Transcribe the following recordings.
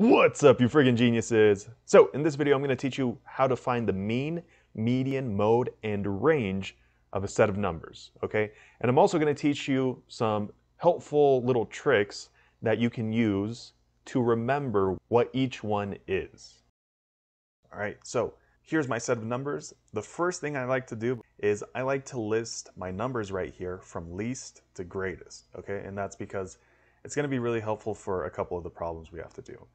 What's up, you friggin' geniuses? So, in this video, I'm to teach you how to find the mean, median, mode, and range of a set of numbers, okay? And I'm also to teach you some helpful little tricks that you can use to remember what each one is. All right, so here's my set of numbers. The first thing I like to do is I like to list my numbers right here from least to greatest, okay? And that's because it's to be really helpful for a couple of the problems we have to do.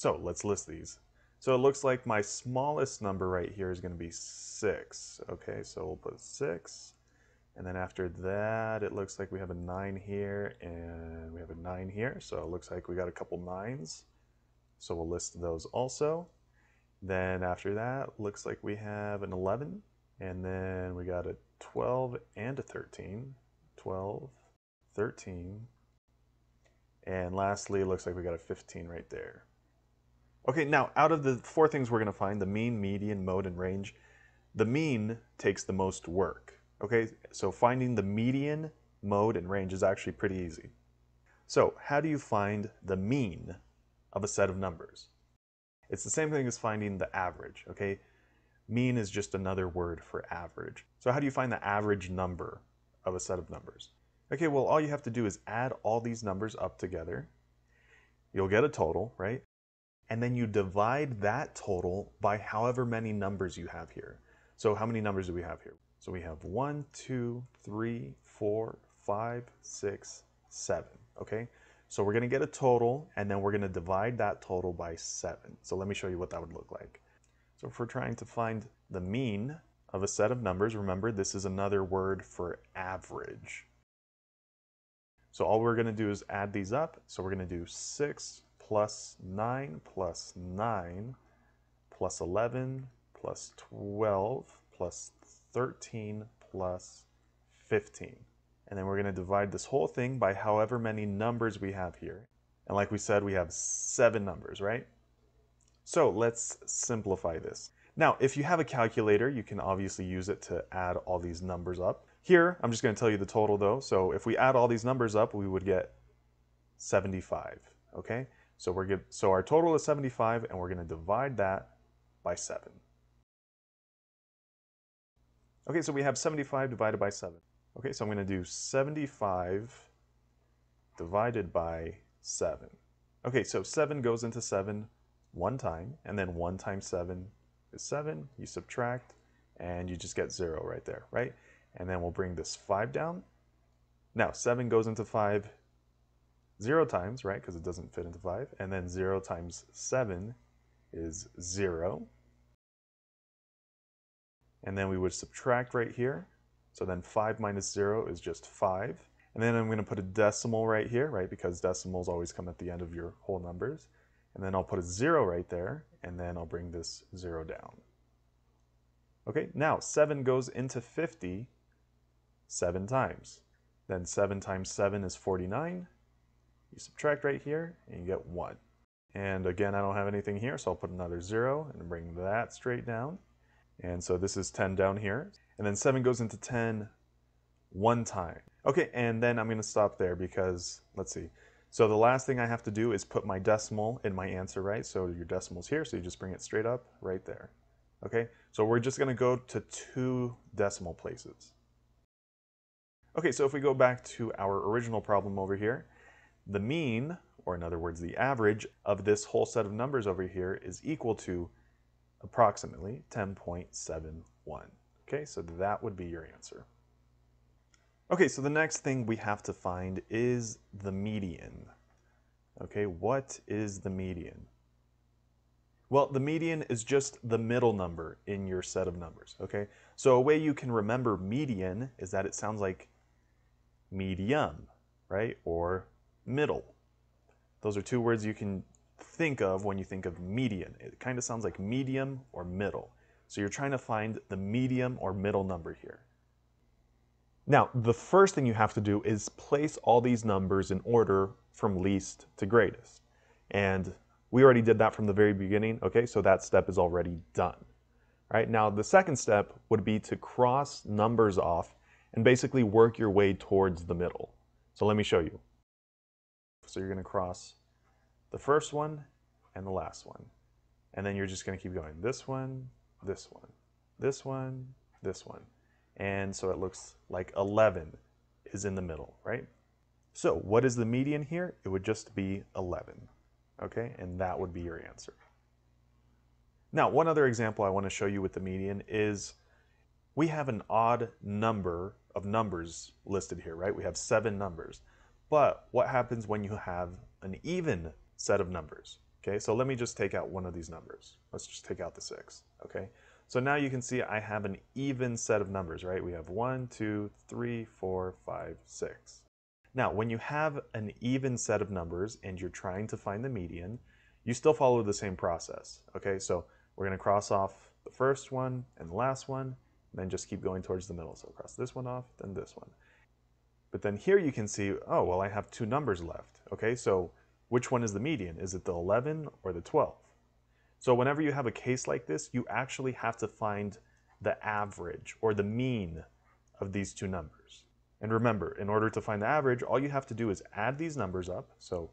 So let's list these. So it looks like my smallest number right here is going to be 6. Okay, so we'll put 6. And then after that, it looks like we have a 9 here and we have a 9 here. So it looks like we got a couple 9s. So we'll list those also. Then after that, looks like we have an 11. And then we got a 12 and a 13. 12, 13. And lastly, it looks like we got a 15 right there. Okay, now out of the four things we're going to find, the mean, median, mode, and range, the mean takes the most work. Okay, so finding the median, mode, and range is actually pretty easy. So how do you find the mean of a set of numbers? It's the same thing as finding the average, okay? Mean is just another word for average. So how do you find the average number of a set of numbers? Okay, well, all you have to do is add all these numbers up together. You'll get a total, right? And then you divide that total by however many numbers you have here. So how many numbers do we have here? So we have one, two, three, four, five, six, seven, okay? So we're gonna get a total and then we're gonna divide that total by seven. So let me show you what that would look like. So if we're trying to find the mean of a set of numbers, remember this is another word for average. So all we're gonna do is add these up. So we're gonna do six plus 9 plus 9 plus 11 plus 12 plus 13 plus 15. And then we're going to divide this whole thing by however many numbers we have here. And like we said, we have seven numbers, right? So let's simplify this. Now, if you have a calculator, you can obviously use it to add all these numbers up. Here, I'm just going to tell you the total though. So if we add all these numbers up, we would get 75, okay? So we're good. So our total is 75 and we're going to divide that by 7. Okay, so we have 75 divided by 7. Okay, so I'm going to do 75 divided by 7. Okay, so 7 goes into 7 one time, and then 1 times 7 is 7. You subtract, and you just get 0 right there, right? And then we'll bring this 5 down. Now, 7 goes into 5 0 times, right, because it doesn't fit into 5, and then 0 times 7 is 0. And then we would subtract right here. So then 5 minus 0 is just 5. And then I'm going to put a decimal right here, right, because decimals always come at the end of your whole numbers. And then I'll put a 0 right there, and then I'll bring this 0 down. Okay, now 7 goes into 50 7 times. Then 7 times 7 is 49, you subtract right here and you get 1. And again, I don't have anything here, so I'll put another 0 and bring that straight down. And so this is 10 down here. And then 7 goes into 10 one time. Okay, and then I'm going to stop there because, let's see. So the last thing I have to do is put my decimal in my answer, right? So your decimal's here, so you just bring it straight up right there. Okay, so we're just going to go to two decimal places. Okay, so if we go back to our original problem over here, the mean, or in other words, the average of this whole set of numbers over here is equal to approximately 10.71. Okay, so that would be your answer. Okay, so the next thing we have to find is the median. Okay, what is the median? Well, the median is just the middle number in your set of numbers, okay? So a way you can remember median is that it sounds like medium, right? Or middle. Those are two words you can think of when you think of median. It kind of sounds like medium or middle. So you're trying to find the medium or middle number here. Now, the first thing you have to do is place all these numbers in order from least to greatest. And we already did that from the very beginning, okay? So that step is already done. Right now, the second step would be to cross numbers off and basically work your way towards the middle. So let me show you. So you're going to cross the first one and the last one. And then you're just going to keep going. This one, this one, this one, this one. And so it looks like 11 is in the middle, right? So what is the median here? It would just be 11, okay? And that would be your answer. Now, one other example I want to show you with the median is we have an odd number of numbers listed here, right? We have seven numbers. But what happens when you have an even set of numbers? Okay, so let me just take out one of these numbers. Let's just take out the six, okay? So now you can see I have an even set of numbers, right? We have one, two, three, four, five, six. Now, when you have an even set of numbers and you're trying to find the median, you still follow the same process, okay? So we're gonna cross off the first one and the last one, and then just keep going towards the middle. So cross this one off, then this one. But then here you can see, oh, well, I have two numbers left, okay? So which one is the median? Is it the 11 or the 12? So whenever you have a case like this, you actually have to find the average or the mean of these two numbers. And remember, in order to find the average, all you have to do is add these numbers up. So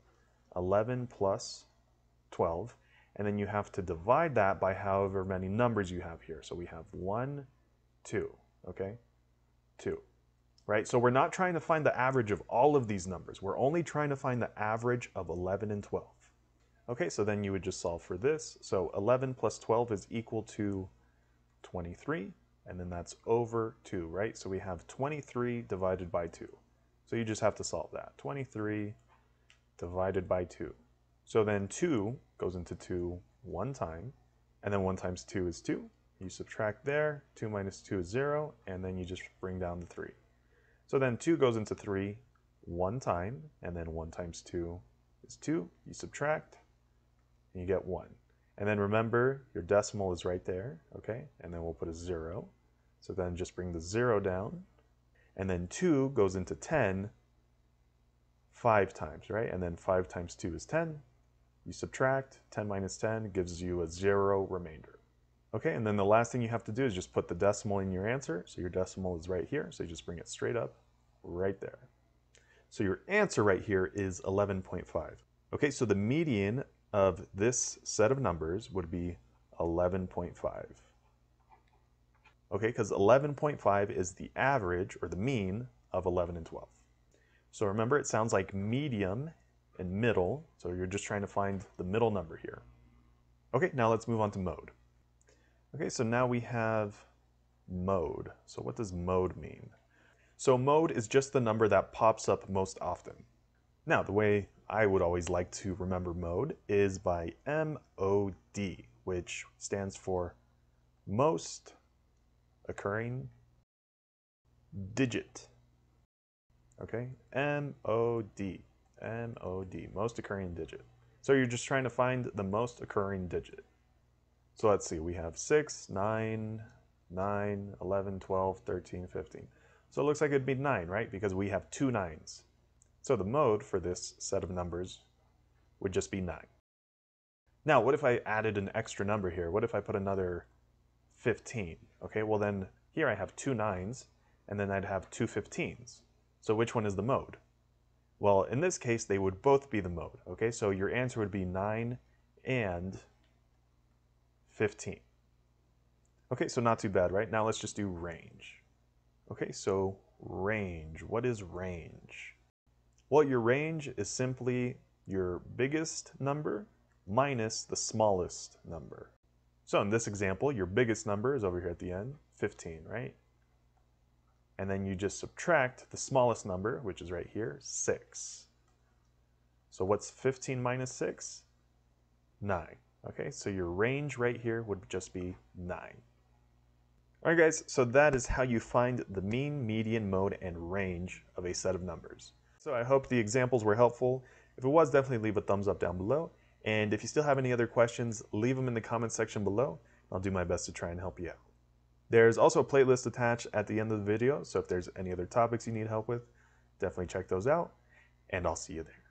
11 plus 12, and then you have to divide that by however many numbers you have here. So we have 1, 2, okay? 2 right? So we're not trying to find the average of all of these numbers. We're only trying to find the average of 11 and 12. Okay, so then you would just solve for this. So 11 plus 12 is equal to 23, and then that's over 2, right? So we have 23 divided by 2. So you just have to solve that. 23 divided by 2. So then 2 goes into 2 one time, and then 1 times 2 is 2. You subtract there, 2 minus 2 is 0, and then you just bring down the 3. So then 2 goes into 3 one time, and then 1 times 2 is 2. You subtract, and you get 1. And then remember, your decimal is right there, okay? And then we'll put a 0. So then just bring the 0 down. And then 2 goes into 10 5 times, right? And then 5 times 2 is 10. You subtract, 10 minus 10 gives you a 0 remainder. Okay, and then the last thing you have to do is just put the decimal in your answer. So your decimal is right here. So you just bring it straight up right there. So your answer right here is 11.5. Okay, so the median of this set of numbers would be 11.5. Okay, because 11.5 is the average or the mean of 11 and 12. So remember, it sounds like medium and middle. So you're just trying to find the middle number here. Okay, now let's move on to mode. Okay, so now we have mode. So what does mode mean? So mode is just the number that pops up most often. Now, the way I would always like to remember mode is by MOD, which stands for most occurring digit. Okay, MOD, MOD, most occurring digit. So you're just trying to find the most occurring digit. So let's see, we have 6, 9, 9, 11, 12, 13, 15. So it looks like it'd be 9, right? Because we have two 9s. So the mode for this set of numbers would just be 9. Now, what if I added an extra number here? What if I put another 15? Okay, well then here I have two 9s, and then I'd have two 15s. So which one is the mode? Well, in this case, they would both be the mode. Okay, so your answer would be 9 and 15. Okay, so not too bad, right? Now let's just do range. Okay, so range. What is range? Well, your range is simply your biggest number minus the smallest number. So in this example, your biggest number is over here at the end, 15, right? And then you just subtract the smallest number, which is right here, 6. So what's 15 minus 6? 9. Okay, so your range right here would just be 9. Alright guys, so that is how you find the mean, median, mode, and range of a set of numbers. So I hope the examples were helpful. If it was, definitely leave a thumbs up down below. And if you still have any other questions, leave them in the comments section below. I'll do my best to try and help you out. There's also a playlist attached at the end of the video, so if there's any other topics you need help with, definitely check those out, and I'll see you there.